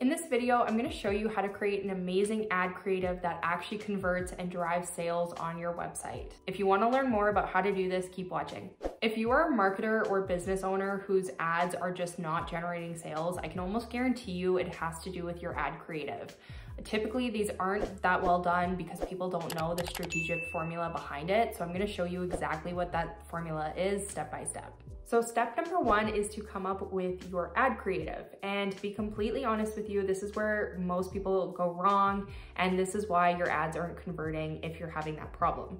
In this video, I'm gonna show you how to create an amazing ad creative that actually converts and drives sales on your website. If you wanna learn more about how to do this, keep watching. If you are a marketer or business owner whose ads are just not generating sales, I can almost guarantee you it has to do with your ad creative. Typically, these aren't that well done because people don't know the strategic formula behind it. So I'm gonna show you exactly what that formula is step by step. So step number one is to come up with your ad creative. And to be completely honest with you, this is where most people go wrong. And this is why your ads aren't converting if you're having that problem.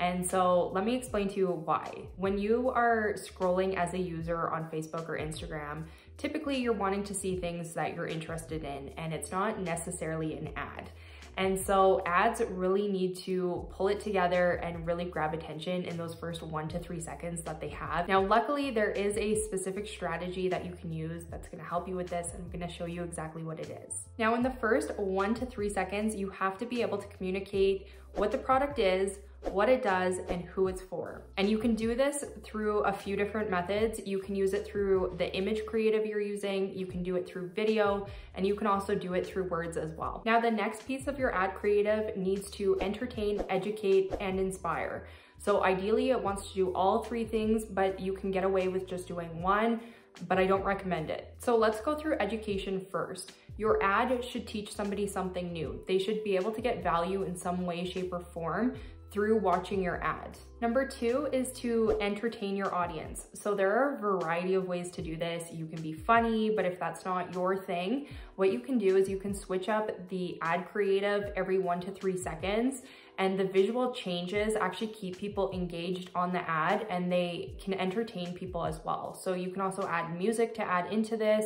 And so let me explain to you why. When you are scrolling as a user on Facebook or Instagram, typically you're wanting to see things that you're interested in and it's not necessarily an ad. And so ads really need to pull it together and really grab attention in those first one to three seconds that they have. Now, luckily there is a specific strategy that you can use that's gonna help you with this. And I'm gonna show you exactly what it is. Now, in the first one to three seconds, you have to be able to communicate what the product is, what it does, and who it's for. And you can do this through a few different methods. You can use it through the image creative you're using, you can do it through video, and you can also do it through words as well. Now, the next piece of your ad creative needs to entertain, educate, and inspire. So ideally it wants to do all three things, but you can get away with just doing one, but I don't recommend it. So let's go through education first. Your ad should teach somebody something new. They should be able to get value in some way, shape, or form through watching your ad. Number two is to entertain your audience. So there are a variety of ways to do this. You can be funny, but if that's not your thing, what you can do is you can switch up the ad creative every one to three seconds and the visual changes actually keep people engaged on the ad and they can entertain people as well. So you can also add music to add into this.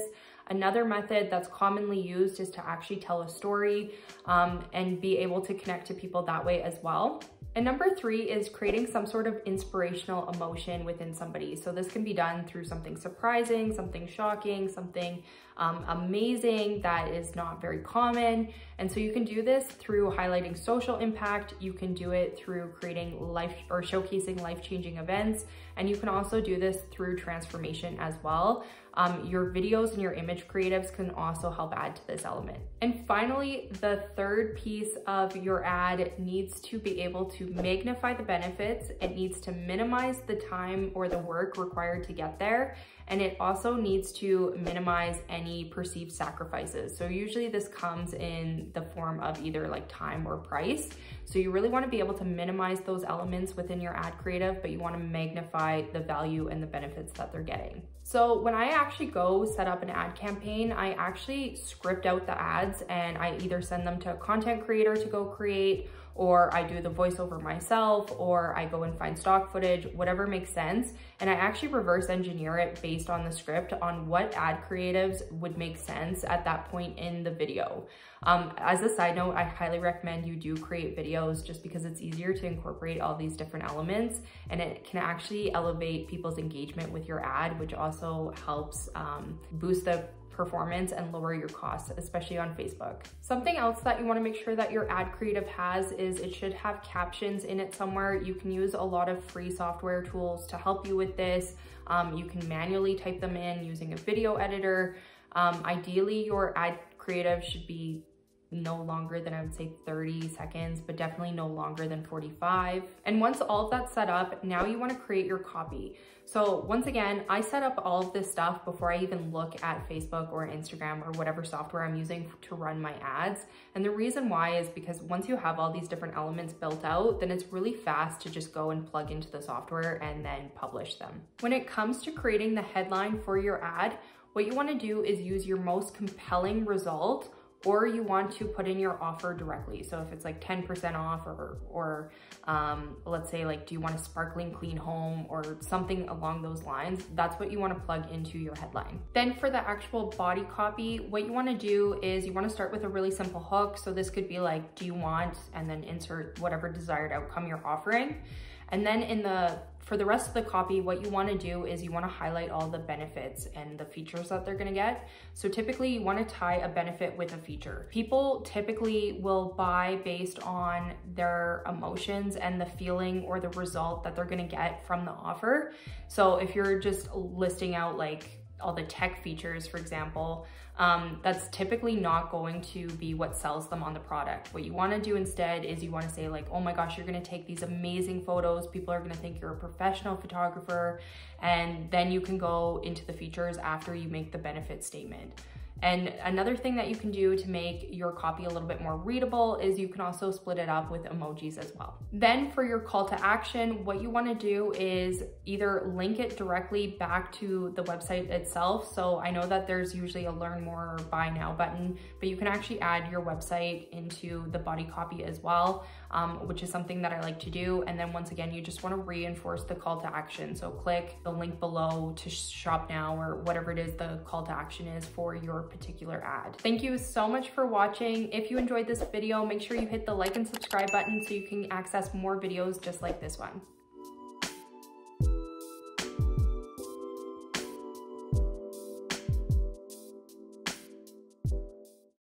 Another method that's commonly used is to actually tell a story um, and be able to connect to people that way as well. And number three is creating some sort of inspirational emotion within somebody. So this can be done through something surprising, something shocking, something um, amazing that is not very common. And so you can do this through highlighting social impact. You can do it through creating life or showcasing life-changing events. And you can also do this through transformation as well. Um, your videos and your image creatives can also help add to this element. And finally, the third piece of your ad needs to be able to magnify the benefits. It needs to minimize the time or the work required to get there. And it also needs to minimize any perceived sacrifices. So usually this comes in the form of either like time or price. So you really wanna be able to minimize those elements within your ad creative, but you wanna magnify the value and the benefits that they're getting. So when I actually go set up an ad campaign, I actually script out the ads and I either send them to a content creator to go create or I do the voiceover myself, or I go and find stock footage, whatever makes sense. And I actually reverse engineer it based on the script on what ad creatives would make sense at that point in the video. Um, as a side note, I highly recommend you do create videos just because it's easier to incorporate all these different elements and it can actually elevate people's engagement with your ad, which also helps um, boost the performance and lower your costs, especially on Facebook. Something else that you wanna make sure that your ad creative has is it should have captions in it somewhere. You can use a lot of free software tools to help you with this. Um, you can manually type them in using a video editor. Um, ideally, your ad creative should be no longer than I would say 30 seconds, but definitely no longer than 45. And once all of that's set up, now you wanna create your copy. So once again, I set up all of this stuff before I even look at Facebook or Instagram or whatever software I'm using to run my ads. And the reason why is because once you have all these different elements built out, then it's really fast to just go and plug into the software and then publish them. When it comes to creating the headline for your ad, what you wanna do is use your most compelling result or you want to put in your offer directly. So if it's like 10% off or, or um, let's say like, do you want a sparkling clean home or something along those lines, that's what you wanna plug into your headline. Then for the actual body copy, what you wanna do is you wanna start with a really simple hook. So this could be like, do you want, and then insert whatever desired outcome you're offering. And then in the for the rest of the copy, what you wanna do is you wanna highlight all the benefits and the features that they're gonna get. So typically you wanna tie a benefit with a feature. People typically will buy based on their emotions and the feeling or the result that they're gonna get from the offer. So if you're just listing out like all the tech features, for example, um, that's typically not going to be what sells them on the product. What you wanna do instead is you wanna say like, oh my gosh, you're gonna take these amazing photos. People are gonna think you're a professional photographer. And then you can go into the features after you make the benefit statement. And another thing that you can do to make your copy a little bit more readable is you can also split it up with emojis as well. Then for your call to action, what you wanna do is either link it directly back to the website itself. So I know that there's usually a learn more or buy now button, but you can actually add your website into the body copy as well, um, which is something that I like to do. And then once again, you just wanna reinforce the call to action. So click the link below to shop now or whatever it is the call to action is for your particular ad. Thank you so much for watching. If you enjoyed this video, make sure you hit the like and subscribe button so you can access more videos just like this one.